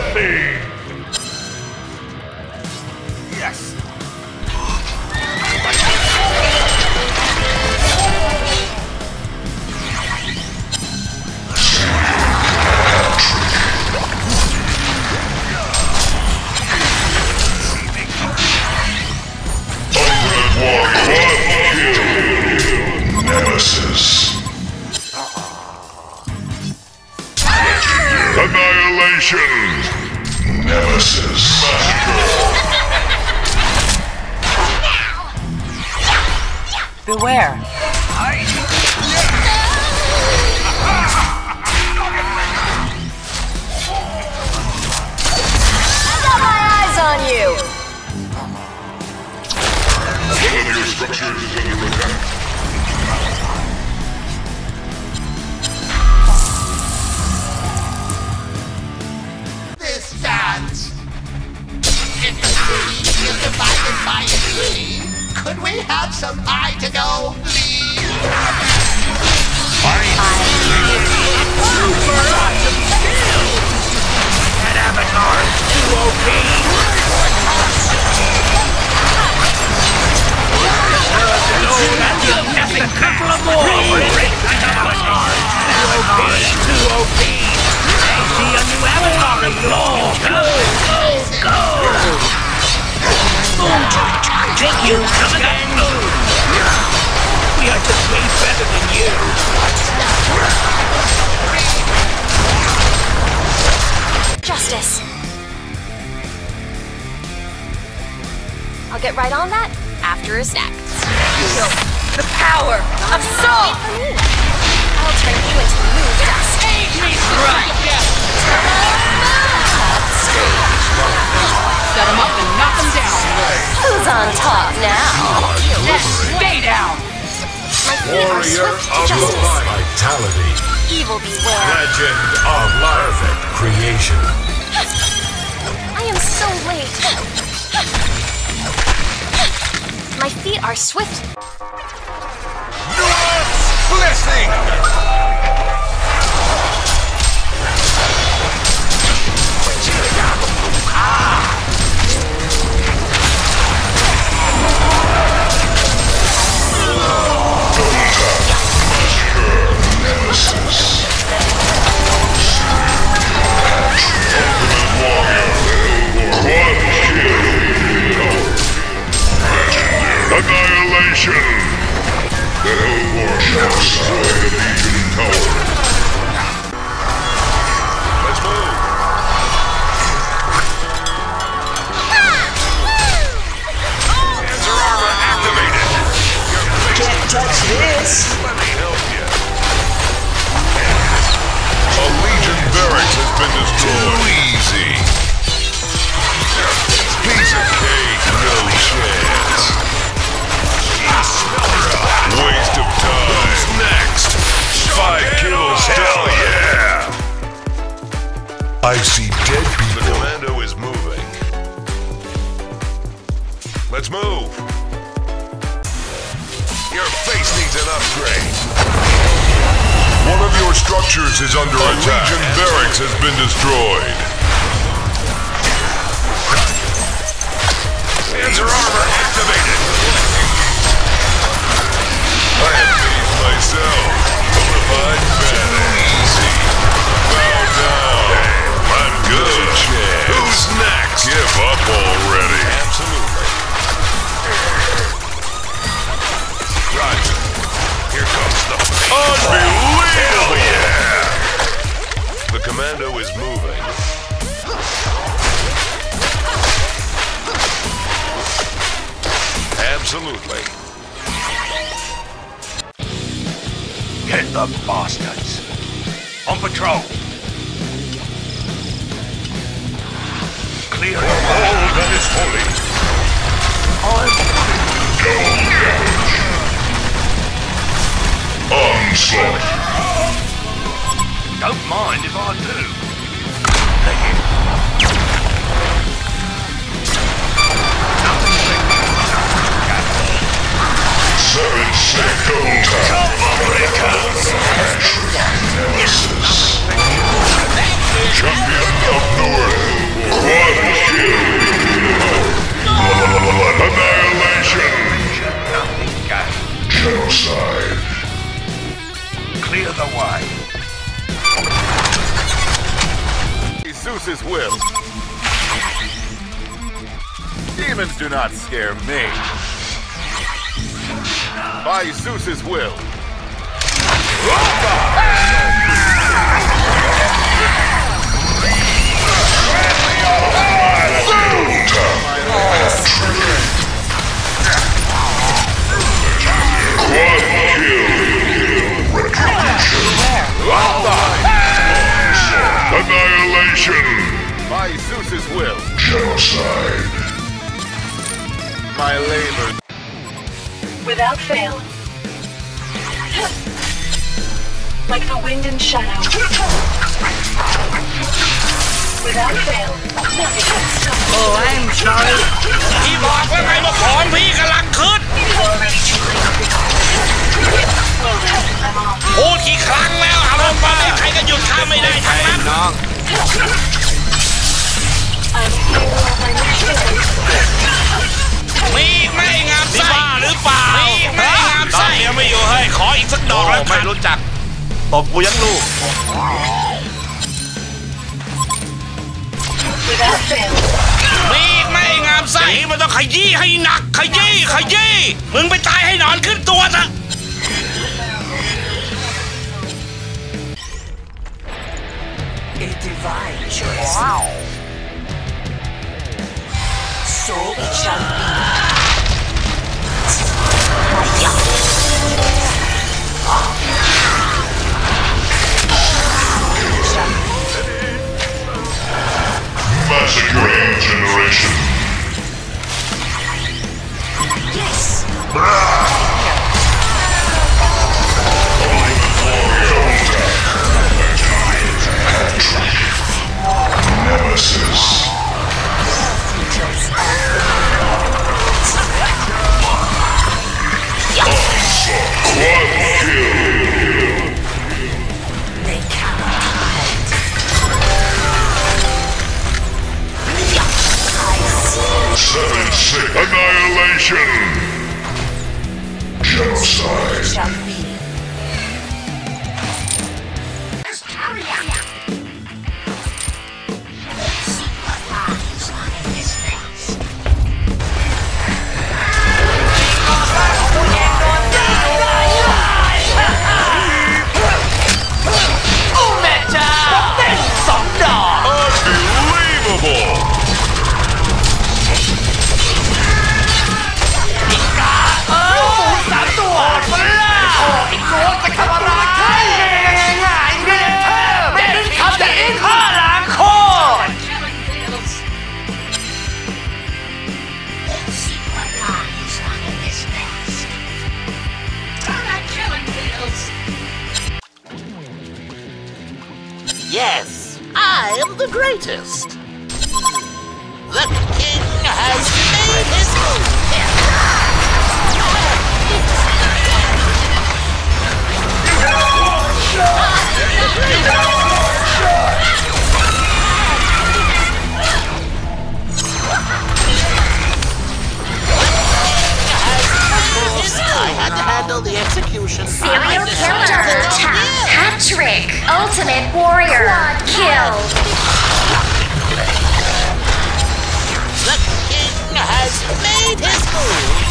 Blessing! Annihilation! Nemesis! Beware. Could we have some pie to go, please? That avatar too OP! Take you! Come again! We are just way better than you! Justice. I'll get right on that after a snack. Feel the power of soul! Me. I'll turn you into moon dust. Set Who's on top now? Stay down! My feet are swift to justice. Vitality. Evil beware. Legend of Perfect creation. I am so late. My feet are swift. Been destroyed. Too easy. Piece of cake, no chance. Waste of time. Who's next? Five kills, hell yeah! I see dead people. The commando is moving. Let's move. Your face needs an upgrade. Your structures is under attack. Legion barracks has been destroyed. Panzer armor activated. I have myself. Commando is moving. Absolutely. Get the bastards! On patrol! Clear all that is Don't mind if I do. Thank you. Seven seconds. Cover breakers. Nemesis. Champion of the world. Quad kill. Annihilation. Genocide. Clear the way. Zeus's will. Demons do not scare me. By Zeus's will. Annihilation! My labor. Without fail. Like the wind and shadow. Without fail. Nothing can stop us. Oh I'm sorry พี่บอกแล้วไงว่าของพี่กำลังขึ้น Already too late. Well then, I'm off. พูดกี่ครั้งแล้วอารมณ์มาใครก็หยุดข้าไม่ได้ทั้งนั้น I'm here ยังไม่อยู่ให้ขออีกสักดอกแล้วไม่รู้จักตบกูยังลูก Without fail. มีอีกไหม่ งามไส้มันต้องขยี้ให้หนัก ขยี้ขยี้มึงไปตายให้หนอนขึ้นตัวซะ A divine choice. So it generation! Yes. The greatest. The king has made his move. I had to handle the execution. Serial killer. Hat trick. Ultimate warrior. Kill. Has made his move.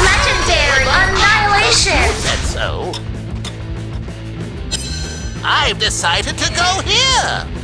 Legendary annihilation. Said so. I've decided to go here.